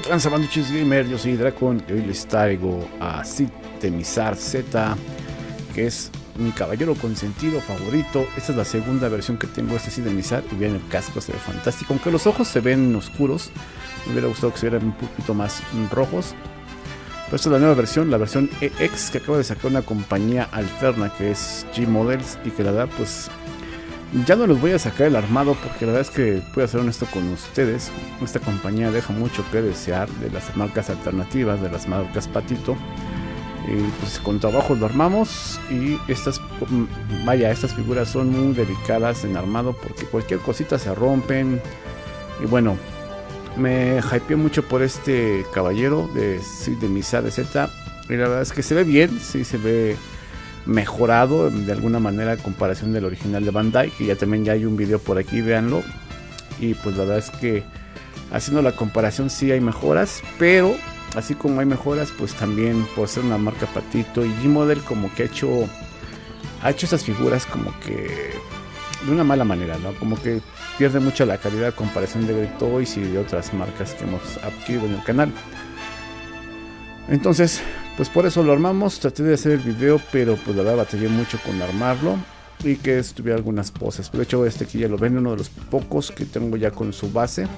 Qué gamer, yo soy Dracon y hoy les traigo a Sitemizar Z, que es mi caballero consentido favorito. Esta es la segunda versión que tengo de este Sitemizar y bien el casco se ve fantástico, aunque los ojos se ven oscuros. Me hubiera gustado que se vieran un poquito más rojos. Pero esta es la nueva versión, la versión EX que acaba de sacar una compañía alterna que es G-Models y que la da pues ya no les voy a sacar el armado porque la verdad es que voy a ser honesto con ustedes. Esta compañía deja mucho que desear de las marcas alternativas, de las marcas Patito. Y pues con trabajo lo armamos y estas, vaya, estas figuras son muy delicadas en armado porque cualquier cosita se rompen. Y bueno, me hypeé mucho por este caballero de, de Misa de Z. Y la verdad es que se ve bien, sí se ve mejorado de alguna manera en comparación del original de Bandai, que ya también ya hay un video por aquí, véanlo. Y pues la verdad es que haciendo la comparación sí hay mejoras, pero así como hay mejoras, pues también por ser una marca patito y G-Model como que ha hecho ha hecho esas figuras como que de una mala manera, ¿no? Como que pierde mucho la calidad a comparación de Great Toys y de otras marcas que hemos adquirido en el canal. Entonces, pues por eso lo armamos, traté de hacer el video, pero pues la verdad batallé mucho con armarlo y que tuviera algunas poses. De hecho este aquí ya lo ven, uno de los pocos que tengo ya con su base,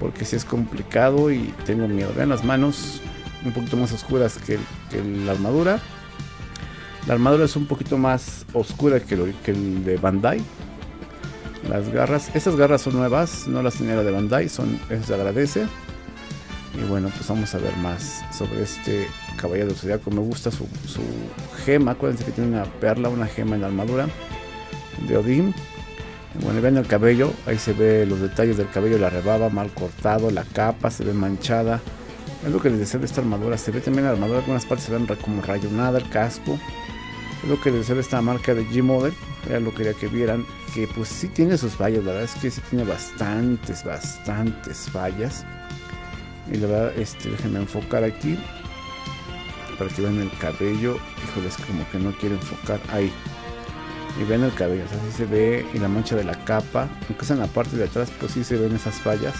porque si es complicado y tengo miedo. Vean las manos un poquito más oscuras que, la armadura. La armadura es un poquito más oscura que, que el de Bandai. Las garras, estas garras son nuevas, no las tenía de Bandai, son, eso se agradece. Y bueno, pues vamos a ver más sobre este caballero de zodiaco. Me gusta su, gema. Acuérdense que tiene una perla, una gema en la armadura de Odín. Bueno, ven el cabello. Ahí se ve los detalles del cabello, la rebaba mal cortado, la capa se ve manchada. Es lo que les deseo de esta armadura. Se ve también la armadura, algunas partes se ven como rayonada, el casco. Es lo que les deseo de esta marca de G-Model. Ya lo quería que vieran. Que pues sí tiene sus fallas. La verdad es que sí tiene bastantes, bastantes fallas. Y la verdad, este, déjenme enfocar aquí. Para que vean el cabello. Híjole, es como que no quiero enfocar ahí. Y ven el cabello, así se ve. Y la mancha de la capa. Aunque es en la parte de atrás, pues sí se ven esas fallas.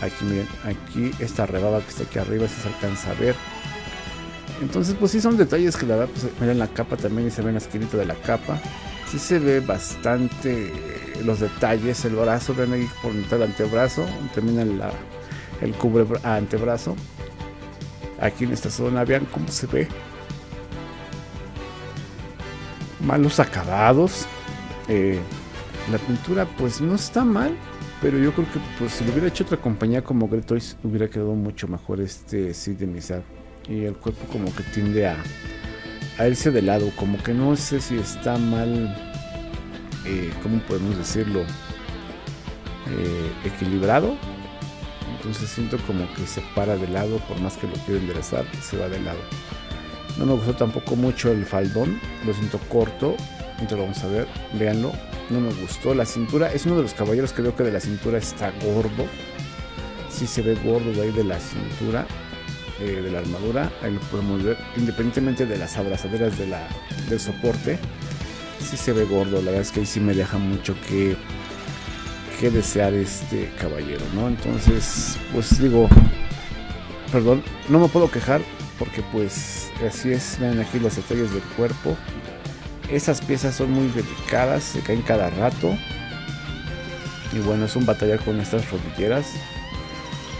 Aquí miren, aquí esta rebaba que está aquí arriba, si se alcanza a ver. Entonces, pues sí son detalles que la verdad, pues miren la capa también y se ven la esquinita de la capa. Sí se ve bastante los detalles, el brazo, ven ahí por el antebrazo, termina la, el cubre antebrazo. Aquí en esta zona, vean cómo se ve. Malos acabados. Eh, la pintura pues no está mal, pero yo creo que pues si lo hubiera hecho otra compañía como Gretois hubiera quedado mucho mejor este Sid de Misa. Y el cuerpo como que tiende a, a irse de lado, como que no sé si está mal, eh, ¿cómo podemos decirlo? Eh, equilibrado entonces siento como que se para de lado, por más que lo quiero enderezar, se va de lado. No me gustó tampoco mucho el faldón, lo siento corto. Entonces vamos a ver, véanlo. No me gustó. La cintura es uno de los caballeros que veo que de la cintura está gordo. Sí se ve gordo de ahí de la cintura, eh, de la armadura. Ahí lo podemos ver. Independientemente de las abrazaderas de la, del soporte, sí se ve gordo. La verdad es que ahí sí me deja mucho que que desear este caballero, ¿no? Entonces, pues digo, perdón, no me puedo quejar porque pues así es, vean aquí los detalles del cuerpo. Esas piezas son muy delicadas, se caen cada rato. Y bueno, es un batallar con estas rodilleras.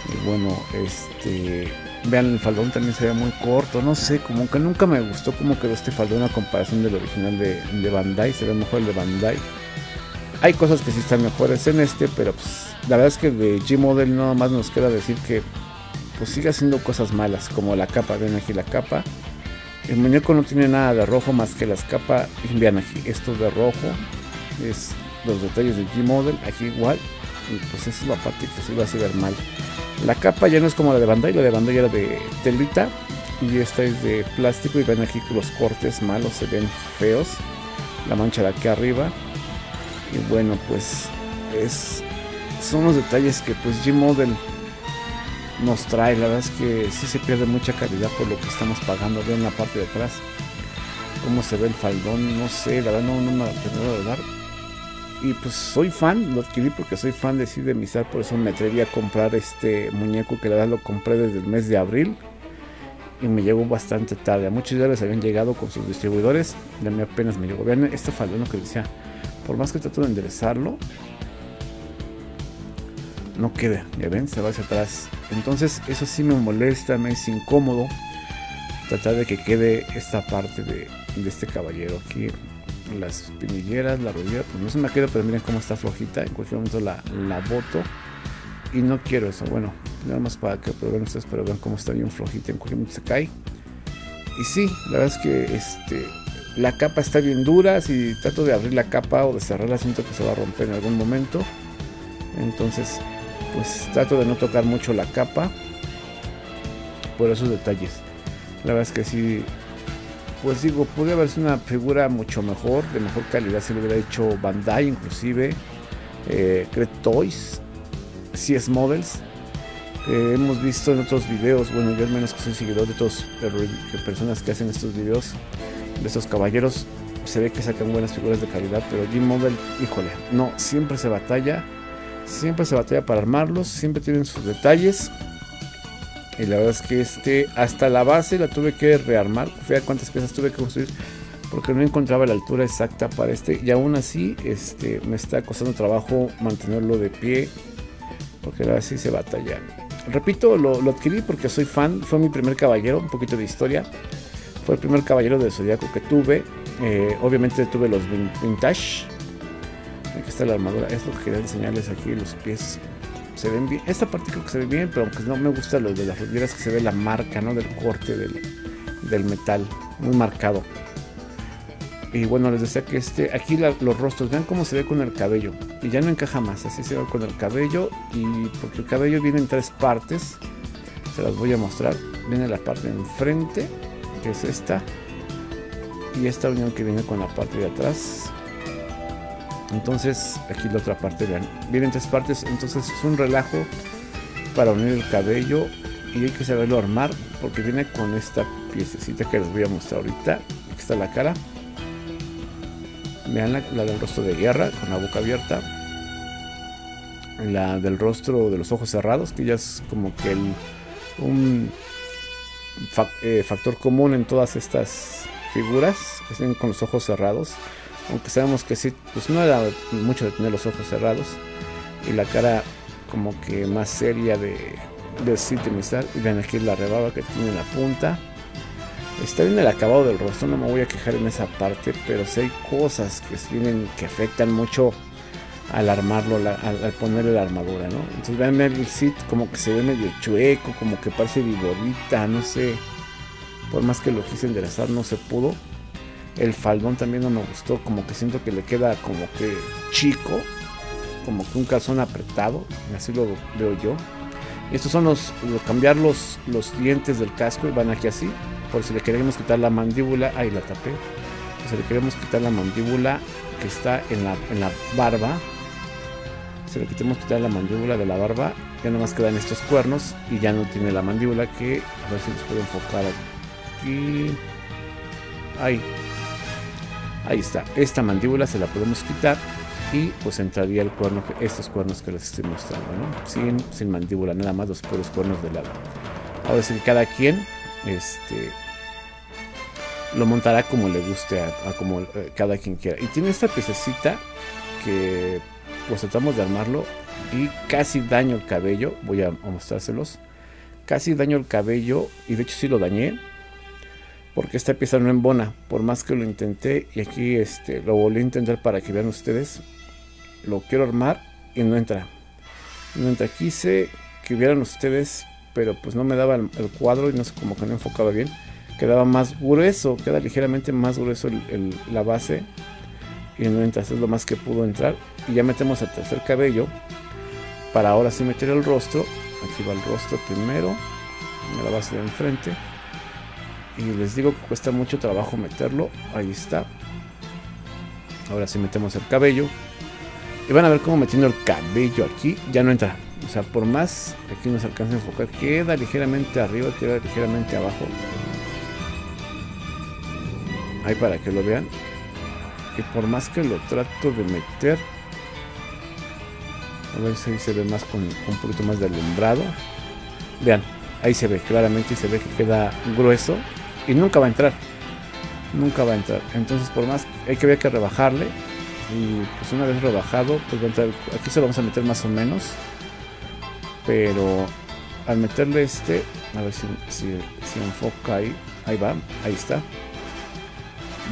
Y bueno, este vean el faldón también se ve muy corto, no sé, como que nunca me gustó cómo quedó este faldón a comparación del original de, Bandai, se ve mejor el de Bandai. Hay cosas que sí están mejores en este, pero pues la verdad es que de G-Model nada más nos queda decir que pues sigue haciendo cosas malas, como la capa, ven aquí la capa. El muñeco no tiene nada de rojo más que las capas, vean aquí, esto de rojo, es los detalles de G-Model, aquí igual, y pues esa es la parte que se va a hacer mal. La capa ya no es como la de Bandai, la de Bandai era de telita, y esta es de plástico, y ven aquí que los cortes malos se ven feos, la mancha de aquí arriba, y bueno, pues es son los detalles que pues G-Model nos trae. La verdad es que sí se pierde mucha calidad por lo que estamos pagando. Vean la parte de atrás cómo se ve el faldón. No sé, la verdad no, no me terminado de dar. y pues soy fan, lo adquirí porque soy fan de Sid de Mizar, por eso me atreví a comprar este muñeco que la verdad lo compré desde el mes de abril y me llegó bastante tarde. A muchos ya les habían llegado con sus distribuidores, y mí apenas me llegó. Vean este faldón que decía, por más que trato de enderezarlo, no queda, ya ven, se va hacia atrás. Entonces eso sí me molesta, me es incómodo tratar de que quede esta parte de, este caballero aquí. Las pinilleras, la rodilla, pues no se me queda, pero miren cómo está flojita. En cualquier momento la, la boto. Y no quiero eso. Bueno, nada más para que prueben ustedes, pero vean cómo está bien flojita. En cualquier momento se cae. Y sí, la verdad es que este, la capa está bien dura. Si trato de abrir la capa o de cerrarla, siento que se va a romper en algún momento. Entonces, pues trato de no tocar mucho la capa por esos detalles. La verdad es que sí, pues digo, puede haberse una figura mucho mejor, de mejor calidad si lo hubiera hecho Bandai inclusive, eh, Toys, CS Models, que hemos visto en otros videos, bueno yo al menos que soy seguidor de todas personas que hacen estos videos, de estos caballeros, se ve que sacan buenas figuras de calidad, pero G-Model, híjole, no, siempre se batalla, siempre se batalla para armarlos, siempre tienen sus detalles, y la verdad es que este, hasta la base la tuve que rearmar. Fíjate cuántas piezas tuve que construir porque no encontraba la altura exacta para este. Y aún así, este, me está costando trabajo mantenerlo de pie. Porque ahora sí se batalla. Repito, lo, adquirí porque soy fan. Fue mi primer caballero, un poquito de historia. Fue el primer caballero de Zodíaco que tuve. Eh, obviamente tuve los vintage. Aquí está la armadura. Es lo que quería enseñarles aquí, los pies se ven bien. Esta parte creo que se ve bien, pero aunque no me gusta lo de las rodilleras que se ve la marca, ¿no? Del corte del, metal, muy marcado. Y bueno, les decía que este, aquí los rostros, vean cómo se ve con el cabello. Y ya no encaja más, así se ve con el cabello. Y porque el cabello viene en tres partes, se las voy a mostrar. Viene la parte de enfrente, que es esta. Y esta unión que viene con la parte de atrás. Entonces, aquí la otra parte, vean, vienen tres partes, entonces es un relajo para unir el cabello y hay que saberlo armar porque viene con esta piececita que les voy a mostrar ahorita. Aquí está la cara. Vean la, del rostro de guerra con la boca abierta. La del rostro de los ojos cerrados, que ya es como que el, un eh, factor común en todas estas figuras que estén con los ojos cerrados aunque sabemos que sí, pues no era mucho de tener los ojos cerrados y la cara como que más seria de, de Misal. Y ven aquí la rebaba que tiene la punta. Está bien el acabado del rostro, no me voy a quejar en esa parte, pero sí hay cosas que vienen que afectan mucho al armarlo, al, ponerle la armadura, ¿no? Entonces vean el Sith como que se ve medio chueco, como que parece viborita, no sé. Por más que lo quise enderezar, no se pudo. El faldón también no me gustó, como que siento que le queda como que chico, como que un calzón apretado, así lo veo yo. Y estos son los, cambiar los, los dientes del casco y van aquí así, por si le queremos quitar la mandíbula, ahí la tapé, si le queremos quitar la mandíbula que está en la, en la barba, si le quitemos quitar la mandíbula de la barba, ya nomás quedan estos cuernos y ya no tiene la mandíbula que a ver si les puedo enfocar aquí. Ahí, Ahí está, esta mandíbula se la podemos quitar y pues entraría el cuerno, estos cuernos que les estoy mostrando. Sin, sin mandíbula, nada más los puros cuernos de lado. Ahora sí cada quien este, lo montará como le guste, a, como eh, cada quien quiera. Y tiene esta piececita que pues tratamos de armarlo y casi daño el cabello, voy a mostrárselos. Casi daño el cabello y de hecho sí lo dañé porque esta pieza no embona, por más que lo intenté y aquí este, lo volví a intentar para que vean ustedes, lo quiero armar y no entra, no entra, quise que vieran ustedes, pero pues no me daba el, cuadro y no sé, como que no enfocaba bien, quedaba más grueso, queda ligeramente más grueso la base y no entra, eso es lo más que pudo entrar y ya metemos el tercer cabello para ahora sí meter el rostro, aquí va el rostro primero, la base de enfrente y les digo que cuesta mucho trabajo meterlo. Ahí está. Ahora sí metemos el cabello. Y van a ver cómo metiendo el cabello aquí ya no entra. O sea, por más aquí nos alcanza a enfocar, queda ligeramente arriba, queda ligeramente abajo. Ahí para que lo vean. Por más que lo trato de meter, A ver si se ve más con, un poquito más de alumbrado. Vean, ahí se ve claramente y se ve que queda grueso y nunca va a entrar. Nunca va a entrar. Entonces por más hay que ver que rebajarle. Y pues una vez rebajado, pues va a entrar. Aquí se lo vamos a meter más o menos. Pero al meterle este, a ver si, si, si enfoca ahí. Ahí va, ahí está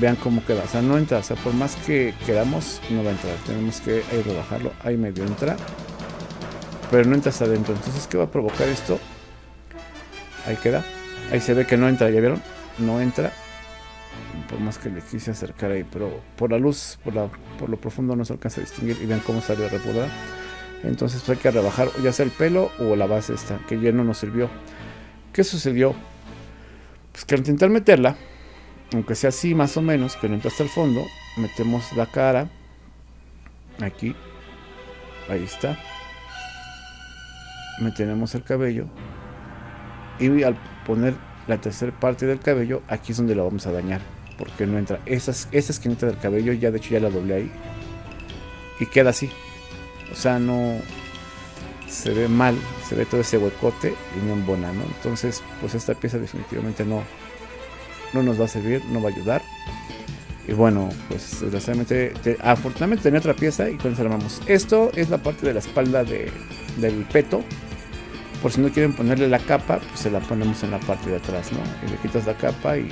vean cómo queda. O sea, no entra. O sea, por más que queramos, no va a entrar. Tenemos que ahí rebajarlo. Ahí medio entra. Pero no entra hasta adentro. Entonces, ¿qué va a provocar esto? Ahí queda. Ahí se ve que no entra. ¿Ya vieron? No entra. Por más que le quise acercar ahí. Pero por la luz, por, la, por lo profundo no se alcanza a distinguir. Y vean cómo salió repudada. Entonces pues, hay que rebajar ya sea el pelo o la base esta. Que ya no nos sirvió. ¿Qué sucedió? Pues que al intentar meterla aunque sea así más o menos, que no entra hasta el fondo, metemos la cara aquí, ahí está, meteremos el cabello. Y al poner la tercera parte del cabello, aquí es donde la vamos a dañar, porque no entra, esa, esa esquinita del cabello, ya de hecho ya la doblé ahí, y queda así, o sea, no se ve mal, se ve todo ese huecote y no embona, ¿no? Entonces, pues esta pieza definitivamente no, no nos va a servir, no va a ayudar. Y bueno, pues desgraciadamente, afortunadamente tenía otra pieza y con eso armamos. Esto es la parte de la espalda de, del peto. Por si no quieren ponerle la capa, pues se la ponemos en la parte de atrás, ¿no? Y le quitas la capa y,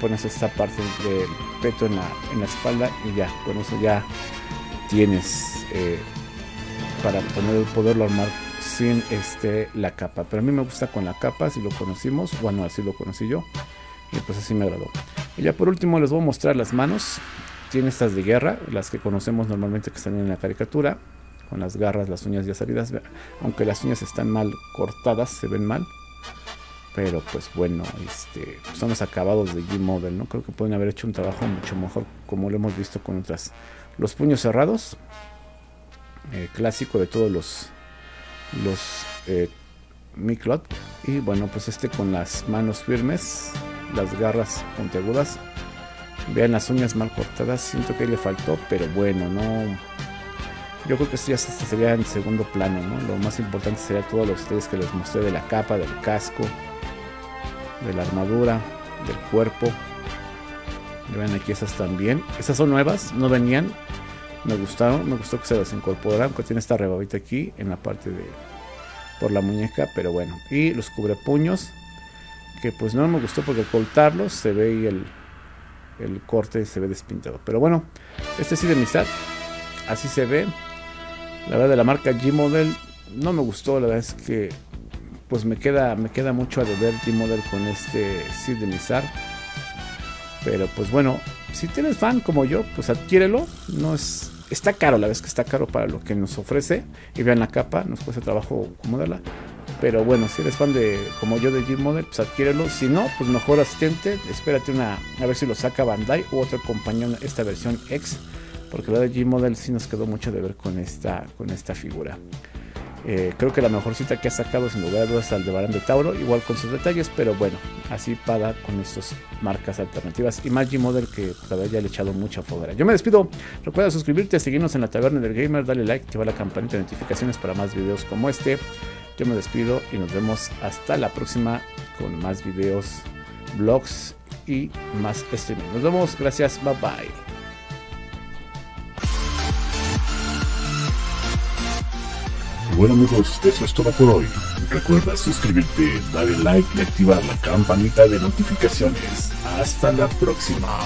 pones esta parte del peto en la, en la espalda y ya, con eso ya tienes eh, para poderlo armar sin este, la capa. Pero a mí me gusta con la capa, si lo conocimos, bueno, así lo conocí yo. Y pues así me agradó. Y ya por último les voy a mostrar las manos. Tiene estas de guerra, las que conocemos normalmente que están en la caricatura. Con las garras, las uñas ya salidas. Aunque las uñas están mal cortadas, se ven mal. Pero pues bueno, este, son los acabados de G-Model, ¿no? Creo que pueden haber hecho un trabajo mucho mejor como lo hemos visto con otras. Los puños cerrados. Eh, clásico de todos los, los eh, Y bueno, pues este con las manos firmes las garras puntiagudas. Vean las uñas mal cortadas. Siento que le faltó, pero bueno, no. Yo creo que esto ya sería en segundo plano, ¿no? Lo más importante sería todos los detalles que les mostré de la capa, del casco, de la armadura, del cuerpo. Vean aquí esas también. Esas son nuevas, no venían. Me gustaron, me gustó que se las incorporaran. Que tiene esta rebabita aquí en la parte de por la muñeca, pero bueno. Y los cubrepuños que pues no me gustó porque cortarlos se ve y el, el corte se ve despintado. Pero bueno, este sí de Misat, así se ve. La verdad de la marca G-Model no me gustó, la verdad es que pues me queda, me queda mucho a deber G-Model con este Sid de Mizar. Pero pues bueno, si tienes fan como yo, pues adquiérelo. No es, está caro, la verdad es que está caro para lo que nos ofrece. Y vean la capa, nos cuesta trabajo acomodarla. Pero bueno, si eres fan de como yo de G-Model, pues adquiérelo. Si no, pues mejor asistente. Espérate una, a ver si lo saca Bandai u otro compañero, esta versión X. Porque la de G-Model sí nos quedó mucho de ver con esta, con esta figura. Eh, creo que la mejor cita que ha sacado sin lugar a dudas al de Barán de Tauro, igual con sus detalles, pero bueno, así para con estas marcas alternativas y más G-Model que todavía ya le he echado mucha fodera. Yo me despido, recuerda suscribirte, seguirnos en la taberna del gamer, dale like, activa la campanita de notificaciones para más videos como este. Yo me despido y nos vemos hasta la próxima con más videos, vlogs y más streaming. Nos vemos, gracias, bye bye. Bueno amigos, eso es todo por hoy. Recuerda suscribirte, darle like y activar la campanita de notificaciones. Hasta la próxima.